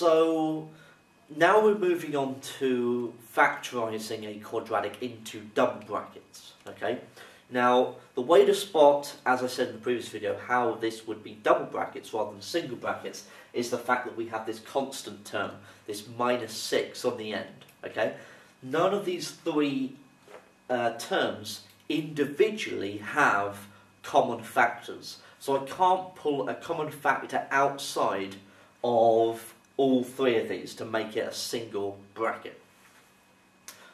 So now we're moving on to factorising a quadratic into double brackets, okay? Now, the way to spot, as I said in the previous video, how this would be double brackets rather than single brackets is the fact that we have this constant term, this minus 6 on the end, okay? None of these three uh, terms individually have common factors. So I can't pull a common factor outside of all three of these to make it a single bracket.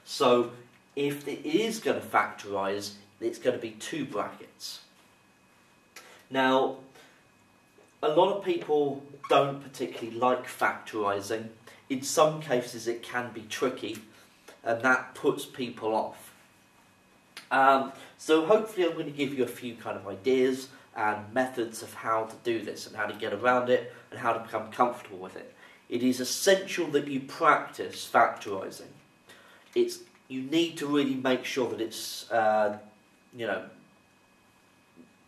So if it is going to factorise, it's going to be two brackets. Now, a lot of people don't particularly like factorising. In some cases it can be tricky and that puts people off. Um, so hopefully I'm going to give you a few kind of ideas and methods of how to do this and how to get around it and how to become comfortable with it. It is essential that you practice factorising. It's you need to really make sure that it's uh, you know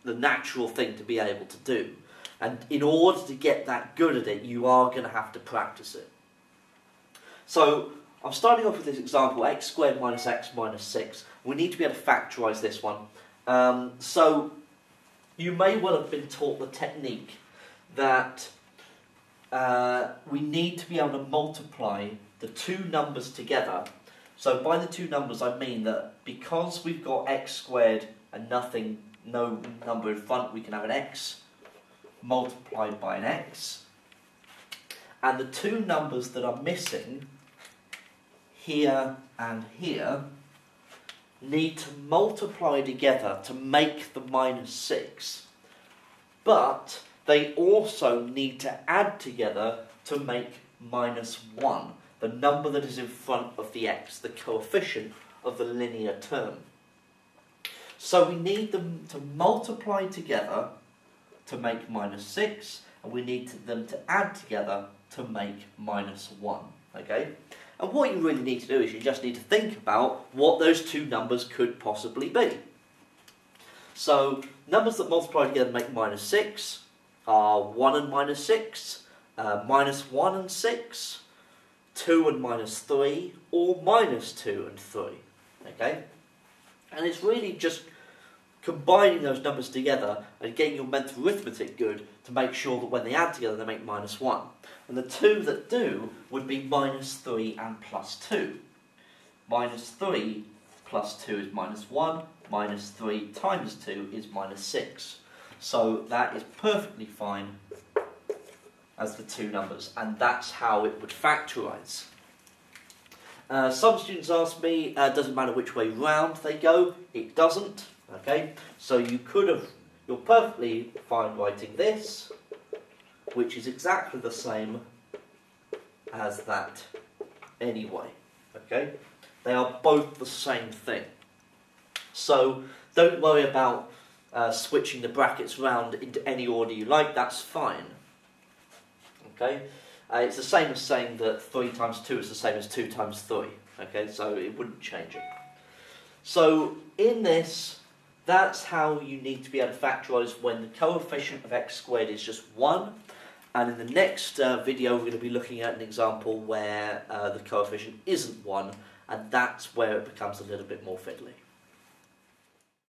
the natural thing to be able to do. And in order to get that good at it, you are going to have to practice it. So I'm starting off with this example, x squared minus x minus 6. We need to be able to factorise this one. Um, so you may well have been taught the technique that uh, we need to be able to multiply the two numbers together. So by the two numbers I mean that because we've got x squared and nothing, no number in front, we can have an x multiplied by an x. And the two numbers that are missing, here and here, need to multiply together to make the minus 6, but they also need to add together to make minus 1, the number that is in front of the x, the coefficient of the linear term. So we need them to multiply together to make minus 6, and we need them to add together to make minus 1. Okay? And what you really need to do is you just need to think about what those two numbers could possibly be. So, numbers that multiply together make minus 6 are 1 and minus 6, uh, minus 1 and 6, 2 and minus 3, or minus 2 and 3. Okay? And it's really just combining those numbers together and getting your mental arithmetic good to make sure that when they add together they make minus 1. And the two that do would be minus 3 and plus 2. Minus 3 plus 2 is minus 1, minus 3 times 2 is minus 6. So that is perfectly fine as the two numbers, and that's how it would factorise. Uh, some students ask me, uh, doesn't matter which way round they go. It doesn't. Okay, so you could have, you're perfectly fine writing this, which is exactly the same as that anyway. Okay, they are both the same thing. So don't worry about uh, switching the brackets round into any order you like, that's fine. Okay, uh, it's the same as saying that 3 times 2 is the same as 2 times 3. Okay, so it wouldn't change it. So in this, that's how you need to be able to factorise when the coefficient of x squared is just 1. And in the next uh, video, we're going to be looking at an example where uh, the coefficient isn't 1, and that's where it becomes a little bit more fiddly.